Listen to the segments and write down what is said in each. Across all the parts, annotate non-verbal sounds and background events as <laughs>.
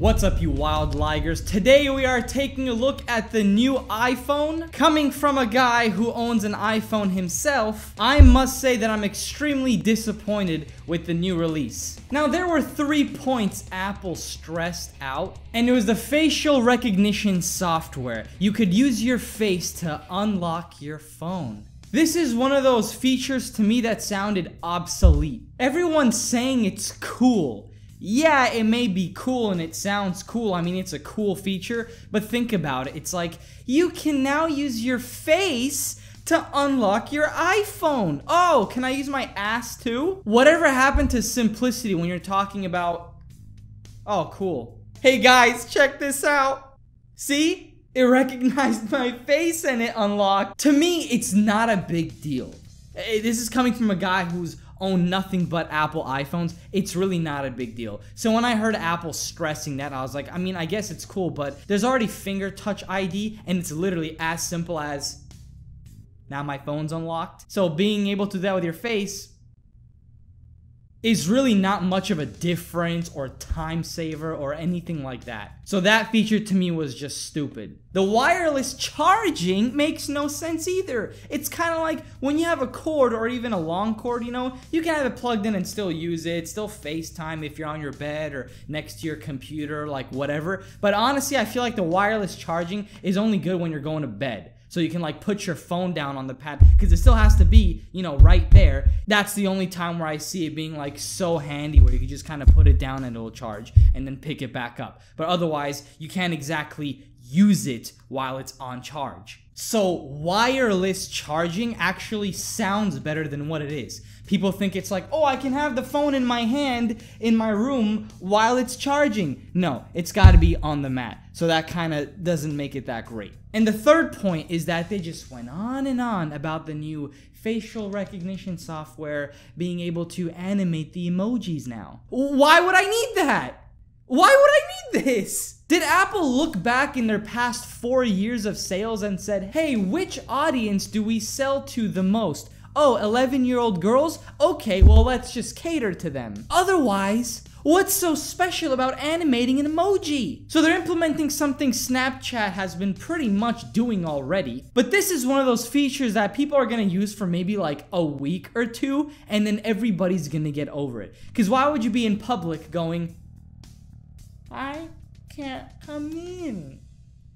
What's up you wild ligers? Today we are taking a look at the new iPhone. Coming from a guy who owns an iPhone himself, I must say that I'm extremely disappointed with the new release. Now there were three points Apple stressed out, and it was the facial recognition software. You could use your face to unlock your phone. This is one of those features to me that sounded obsolete. Everyone's saying it's cool yeah, it may be cool and it sounds cool. I mean, it's a cool feature, but think about it. It's like you can now use your face to unlock your iPhone. Oh, can I use my ass too? Whatever happened to simplicity when you're talking about. Oh, cool. Hey guys, check this out. See? It recognized my face and it unlocked. To me, it's not a big deal. This is coming from a guy who's own nothing but Apple iPhones, it's really not a big deal. So when I heard Apple stressing that, I was like, I mean, I guess it's cool, but there's already finger touch ID, and it's literally as simple as now my phone's unlocked. So being able to do that with your face is really not much of a difference or time saver or anything like that. So that feature to me was just stupid. The wireless charging makes no sense either. It's kind of like when you have a cord or even a long cord, you know, you can have it plugged in and still use it, still FaceTime if you're on your bed or next to your computer, like whatever. But honestly, I feel like the wireless charging is only good when you're going to bed so you can like put your phone down on the pad because it still has to be you know right there. That's the only time where i see it being like so handy where you can just kind of put it down and it'll charge and then pick it back up. But otherwise you can't exactly use it while it's on charge so wireless charging actually sounds better than what it is people think it's like, oh, I can have the phone in my hand in my room while it's charging. No, it's got to be on the mat. So that kind of doesn't make it that great. And the third point is that they just went on and on about the new facial recognition software being able to animate the emojis now. Why would I need that? Why would I need this? Did Apple look back in their past four years of sales and said, hey, which audience do we sell to the most? Oh, 11 year old girls? Okay, well, let's just cater to them. Otherwise, What's so special about animating an emoji? So they're implementing something Snapchat has been pretty much doing already, but this is one of those features that people are gonna use for maybe like a week or two, and then everybody's gonna get over it. Cause why would you be in public going, I can't come in?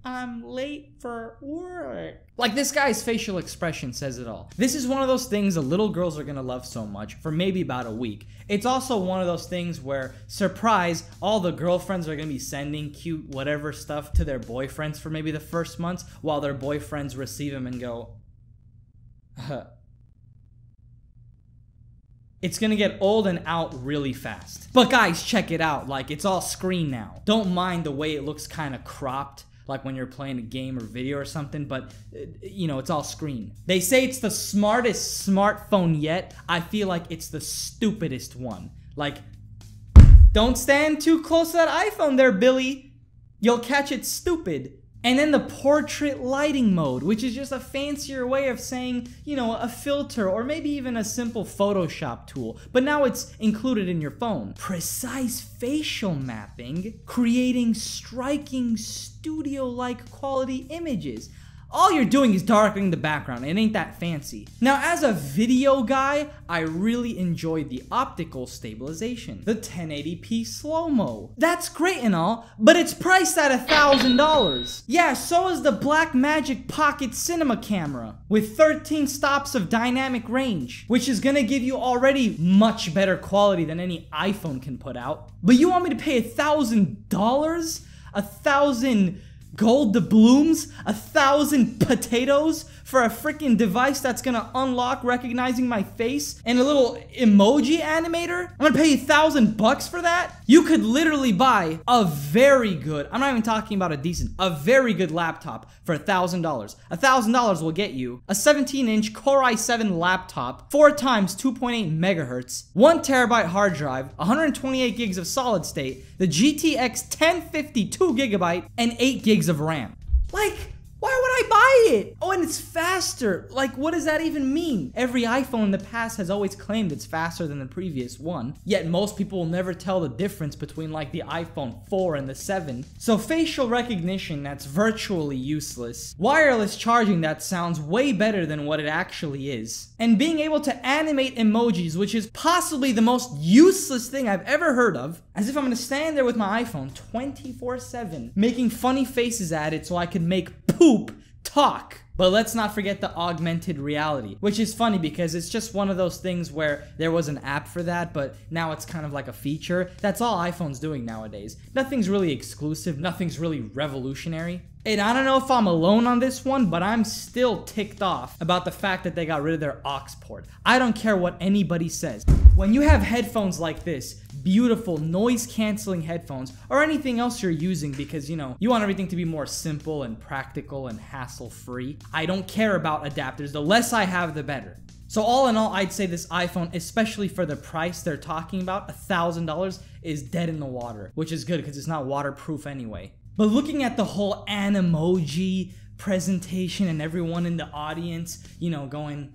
I'm late for work. Like this guy's facial expression says it all. This is one of those things the little girls are gonna love so much for maybe about a week. It's also one of those things where, surprise, all the girlfriends are gonna be sending cute whatever stuff to their boyfriends for maybe the first months while their boyfriends receive them and go. <laughs> It's gonna get old and out really fast. But guys, check it out. Like, it's all screen now. Don't mind the way it looks kind of cropped like when you're playing a game or video or something, but uh, you know, it's all screen. They say it's the smartest smartphone yet. I feel like it's the stupidest one. Like, don't stand too close to that iPhone there, Billy. You'll catch it stupid. And then the portrait lighting mode, which is just a fancier way of saying, you know, a filter or maybe even a simple Photoshop tool, but now it's included in your phone. Precise facial mapping, creating striking studio-like quality images all you're doing is darkening the background. It ain't that fancy. Now, as a video guy, I really enjoy the optical stabilization, the 1080p slow-mo. That's great and all, but it's priced at a $1,000. Yeah, so is the Blackmagic Pocket Cinema camera with 13 stops of dynamic range, which is gonna give you already much better quality than any iPhone can put out. But you want me to pay a $1,000? A thousand gold doubloons, a thousand potatoes for a freaking device that's gonna unlock recognizing my face and a little emoji animator? I'm gonna pay a thousand bucks for that? You could literally buy a very good, I'm not even talking about a decent, a very good laptop for a thousand dollars. A thousand dollars will get you a 17 inch Core i7 laptop, 4 times 2.8 megahertz, 1 terabyte hard drive, 128 gigs of solid state, the GTX 1050 2 gigabyte, and 8 gigs of RAM. Like, Why would I buy it? Oh, and it's faster. Like, what does that even mean? Every iPhone in the past has always claimed it's faster than the previous one. Yet most people will never tell the difference between like the iPhone 4 and the 7. So facial recognition that's virtually useless. Wireless charging that sounds way better than what it actually is. And being able to animate emojis, which is possibly the most useless thing I've ever heard of. As if I'm gonna stand there with my iPhone 24 7, making funny faces at it so I can make poop talk. But let's not forget the augmented reality, which is funny because it's just one of those things where there was an app for that, but now it's kind of like a feature. That's all iPhone's doing nowadays. Nothing's really exclusive, nothing's really revolutionary. And I don't know if I'm alone on this one, but I'm still ticked off about the fact that they got rid of their aux port. I don't care what anybody says. When you have headphones like this, beautiful noise canceling headphones, or anything else you're using because, you know, you want everything to be more simple and practical and hassle free, I don't care about adapters. The less I have, the better. So all in all, I'd say this iPhone, especially for the price they're talking about, $1,000, is dead in the water, which is good because it's not waterproof anyway. But looking at the whole Animoji presentation and everyone in the audience, you know, going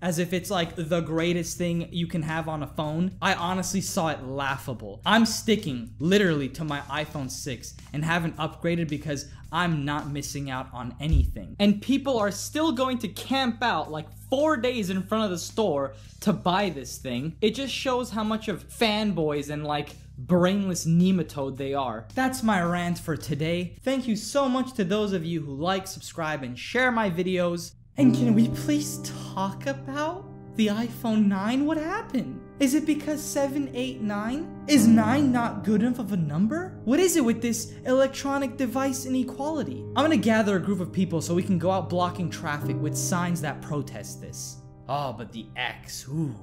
as if it's like the greatest thing you can have on a phone, I honestly saw it laughable. I'm sticking literally to my iPhone 6 and haven't upgraded because I'm not missing out on anything. And people are still going to camp out like four days in front of the store to buy this thing. It just shows how much of fanboys and like brainless nematode they are. That's my rant for today. Thank you so much to those of you who like, subscribe, and share my videos. And can we please talk about the iPhone 9? What happened? Is it because 7, 8, 9? Is 9 not good enough of a number? What is it with this electronic device inequality? I'm gonna gather a group of people so we can go out blocking traffic with signs that protest this. Oh, but the X, ooh,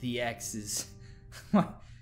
the X is... <laughs>